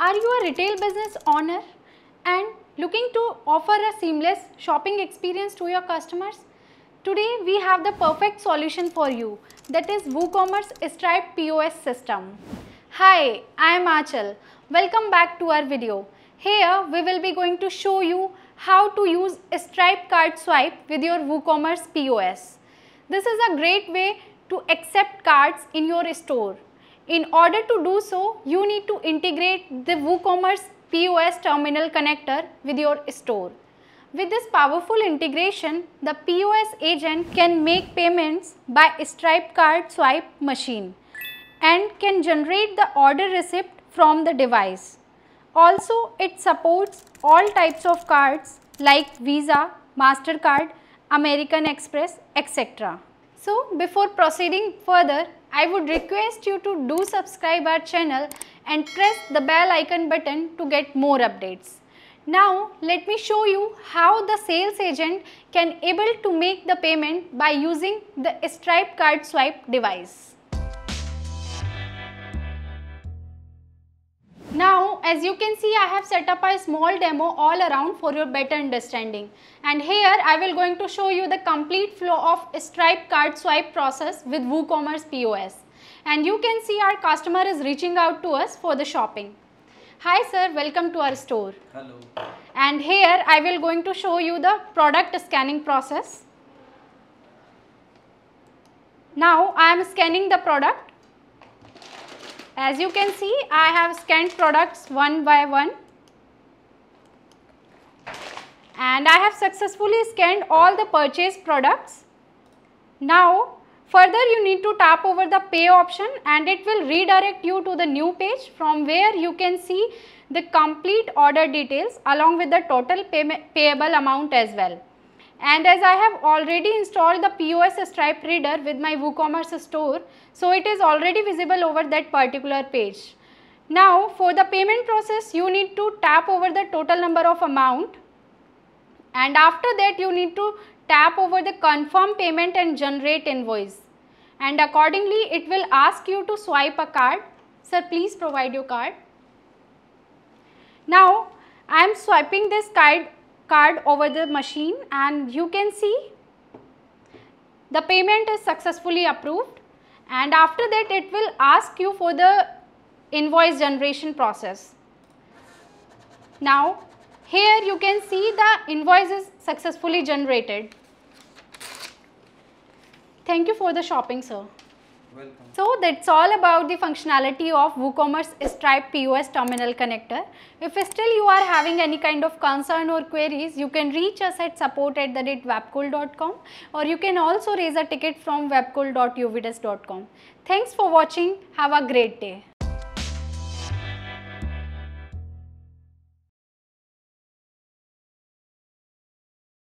Are you a retail business owner and looking to offer a seamless shopping experience to your customers? Today we have the perfect solution for you that is WooCommerce Stripe POS system. Hi, I am Achal. Welcome back to our video. Here we will be going to show you how to use Stripe card swipe with your WooCommerce POS. This is a great way to accept cards in your store. In order to do so, you need to integrate the WooCommerce POS terminal connector with your store. With this powerful integration, the POS agent can make payments by Stripe card swipe machine and can generate the order receipt from the device. Also, it supports all types of cards like Visa, MasterCard, American Express, etc. So, before proceeding further, I would request you to do subscribe our channel and press the bell icon button to get more updates. Now, let me show you how the sales agent can able to make the payment by using the Stripe card swipe device. As you can see, I have set up a small demo all around for your better understanding. And here I will going to show you the complete flow of Stripe card swipe process with WooCommerce POS. And you can see our customer is reaching out to us for the shopping. Hi sir, welcome to our store. Hello. And here I will going to show you the product scanning process. Now I am scanning the product as you can see, I have scanned products one by one and I have successfully scanned all the purchased products. Now, further you need to tap over the pay option and it will redirect you to the new page from where you can see the complete order details along with the total payable amount as well. And as I have already installed the POS Stripe reader with my WooCommerce store, so it is already visible over that particular page. Now for the payment process, you need to tap over the total number of amount and after that you need to tap over the confirm payment and generate invoice and accordingly it will ask you to swipe a card. Sir, please provide your card. Now I am swiping this card card over the machine and you can see the payment is successfully approved and after that it will ask you for the invoice generation process. Now here you can see the invoice is successfully generated. Thank you for the shopping sir. Welcome. So that's all about the functionality of WooCommerce Stripe POS terminal connector. If still you are having any kind of concern or queries, you can reach us at support at the rate webkul.com or you can also raise a ticket from webkul.uvdesk.com. Thanks for watching. Have a great day.